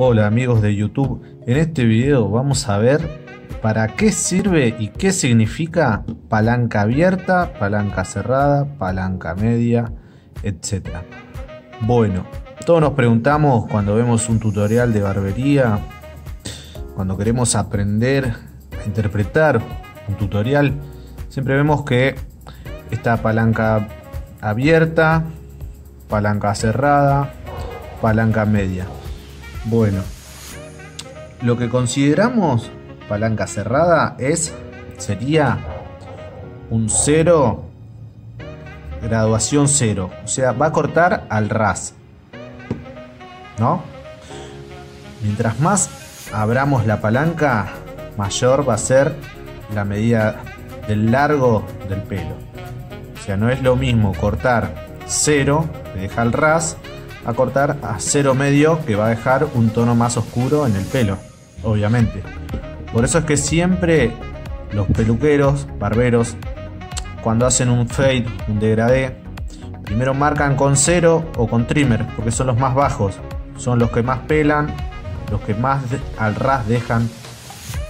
Hola amigos de YouTube, en este video vamos a ver para qué sirve y qué significa palanca abierta, palanca cerrada, palanca media, etc. Bueno, todos nos preguntamos cuando vemos un tutorial de barbería, cuando queremos aprender a interpretar un tutorial, siempre vemos que esta palanca abierta, palanca cerrada, palanca media. Bueno, lo que consideramos palanca cerrada es sería un 0 graduación 0, o sea, va a cortar al ras. ¿No? Mientras más abramos la palanca, mayor va a ser la medida del largo del pelo. O sea, no es lo mismo cortar 0, que deja el ras, a cortar a cero medio que va a dejar un tono más oscuro en el pelo, obviamente. Por eso es que siempre los peluqueros, barberos, cuando hacen un fade, un degradé, primero marcan con cero o con trimmer, porque son los más bajos, son los que más pelan, los que más al ras dejan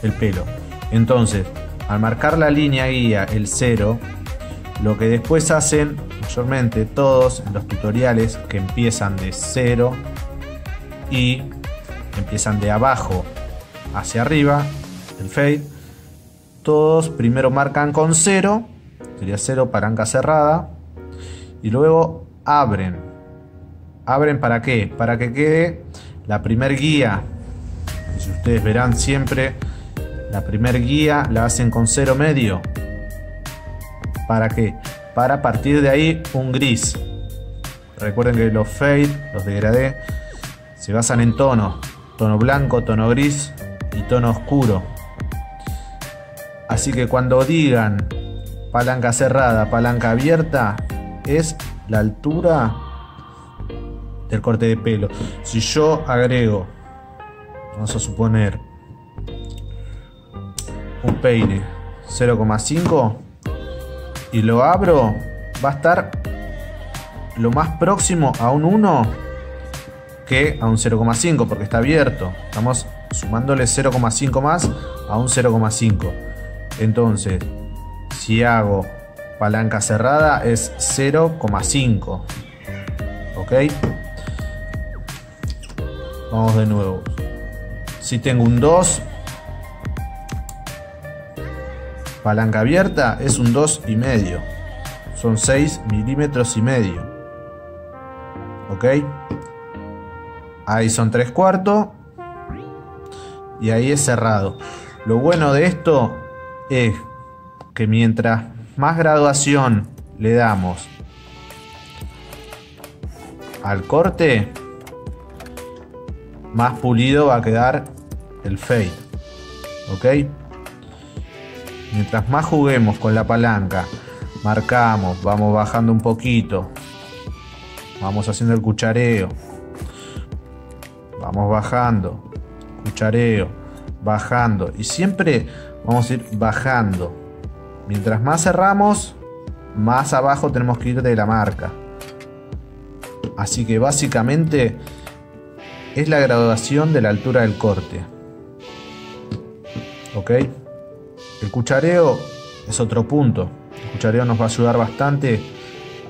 el pelo. Entonces, al marcar la línea guía, el cero, lo que después hacen mayormente todos los tutoriales que empiezan de cero y empiezan de abajo hacia arriba, el fade, todos primero marcan con cero, sería cero palanca cerrada, y luego abren. ¿Abren para qué? Para que quede la primer guía. Si ustedes verán siempre, la primer guía la hacen con cero medio. ¿Para qué? Para partir de ahí un gris. Recuerden que los fade, los degradé, se basan en tono, tono blanco, tono gris y tono oscuro. Así que cuando digan palanca cerrada, palanca abierta, es la altura del corte de pelo. Si yo agrego, vamos a suponer, un peine 0,5 y lo abro, va a estar lo más próximo a un 1 que a un 0,5 porque está abierto. Estamos sumándole 0,5 más a un 0,5. Entonces, si hago palanca cerrada es 0,5. ¿Ok? Vamos de nuevo. Si tengo un 2, Palanca abierta es un 2 y medio. Son 6 milímetros y medio. ¿Ok? Ahí son 3 cuartos. Y ahí es cerrado. Lo bueno de esto es que mientras más graduación le damos al corte, más pulido va a quedar el fade. ¿Ok? Mientras más juguemos con la palanca, marcamos, vamos bajando un poquito, vamos haciendo el cuchareo, vamos bajando, cuchareo, bajando y siempre vamos a ir bajando. Mientras más cerramos, más abajo tenemos que ir de la marca. Así que básicamente es la graduación de la altura del corte. ¿Ok? El cuchareo es otro punto. El cuchareo nos va a ayudar bastante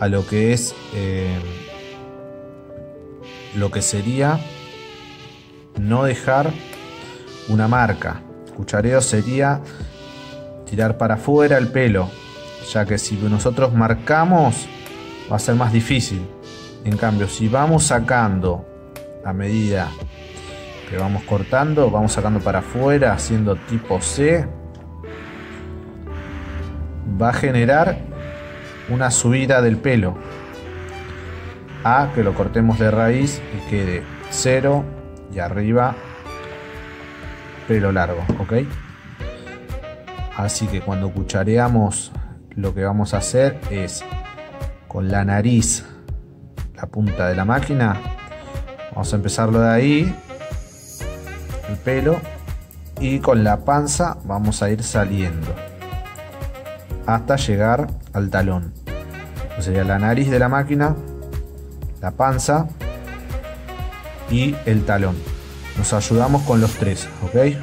a lo que es eh, lo que sería no dejar una marca. El cuchareo sería tirar para afuera el pelo, ya que si nosotros marcamos va a ser más difícil. En cambio, si vamos sacando a medida que vamos cortando, vamos sacando para afuera haciendo tipo C, va a generar una subida del pelo a que lo cortemos de raíz y quede cero y arriba pelo largo, ¿ok? Así que cuando cuchareamos lo que vamos a hacer es con la nariz, la punta de la máquina, vamos a empezarlo de ahí, el pelo, y con la panza vamos a ir saliendo hasta llegar al talón. sería la nariz de la máquina, la panza y el talón. nos ayudamos con los tres, ¿ok?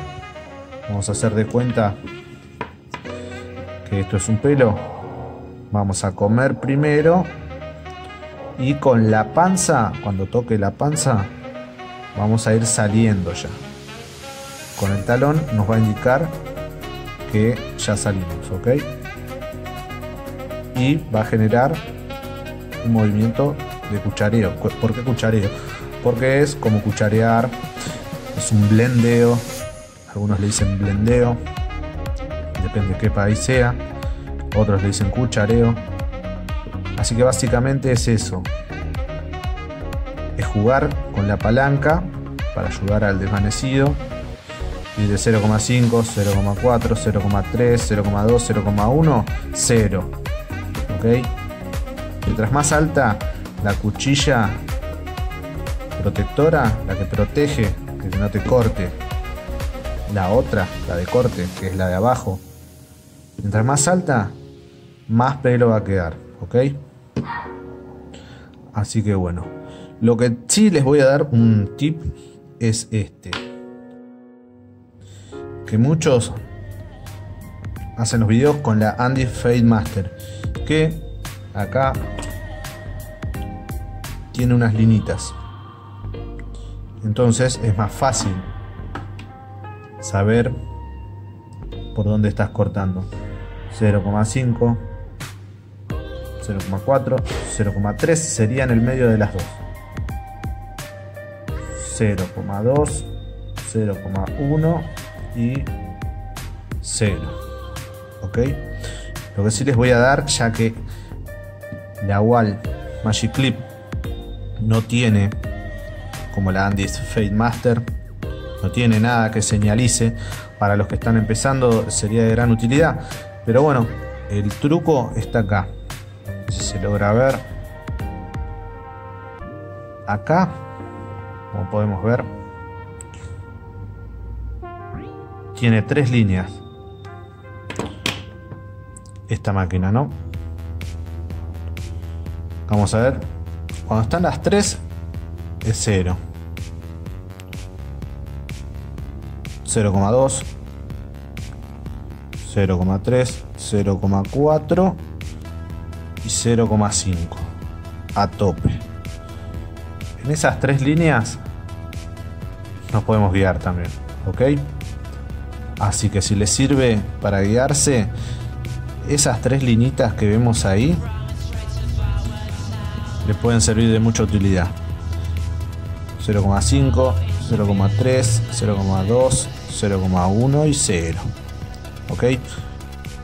Vamos a hacer de cuenta que esto es un pelo. Vamos a comer primero. Y con la panza, cuando toque la panza, vamos a ir saliendo ya. Con el talón nos va a indicar que ya salimos, ¿ok? Y va a generar un movimiento de cuchareo. ¿Por qué cuchareo? Porque es como cucharear, es un blendeo, algunos le dicen blendeo, depende de qué país sea, otros le dicen cuchareo. Así que básicamente es eso, es jugar con la palanca para ayudar al desvanecido y de 0,5, 0,4, 0,3, 0,2, 0,1, 0. Mientras más alta la cuchilla protectora, la que protege que no te corte, la otra, la de corte, que es la de abajo, mientras más alta, más pelo va a quedar. ¿Ok? Así que bueno, lo que sí les voy a dar un tip es este que muchos hacen los videos con la Andy Fade Master que acá tiene unas linitas. Entonces es más fácil saber por dónde estás cortando. 0,5 0,4 0,3 sería en el medio de las dos. 0,2 0,1 y 0. ¿Ok? Lo que sí les voy a dar, ya que la Wall Magic Clip no tiene, como la Andy's Fade Master, no tiene nada que señalice. Para los que están empezando sería de gran utilidad. Pero bueno, el truco está acá. Si se logra ver. Acá, como podemos ver, tiene tres líneas. Esta máquina, ¿no? Vamos a ver. Cuando están las tres, es 0. 0,2, 0,3, 0,4 y 0,5 a tope. En esas tres líneas nos podemos guiar también, ¿ok? Así que si les sirve para guiarse, esas tres linitas que vemos ahí les pueden servir de mucha utilidad. 0,5, 0,3, 0,2, 0,1 y 0. ¿Ok?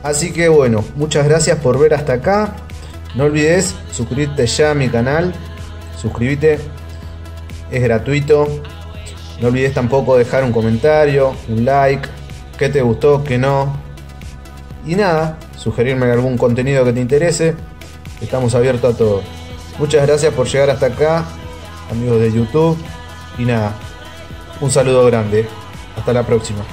Así que bueno, muchas gracias por ver hasta acá. No olvides suscribirte ya a mi canal. Suscríbete, es gratuito. No olvides tampoco dejar un comentario, un like, qué te gustó, qué no. Y nada, sugerirme algún contenido que te interese. Estamos abiertos a todo. Muchas gracias por llegar hasta acá, amigos de YouTube. Y nada, un saludo grande. Hasta la próxima.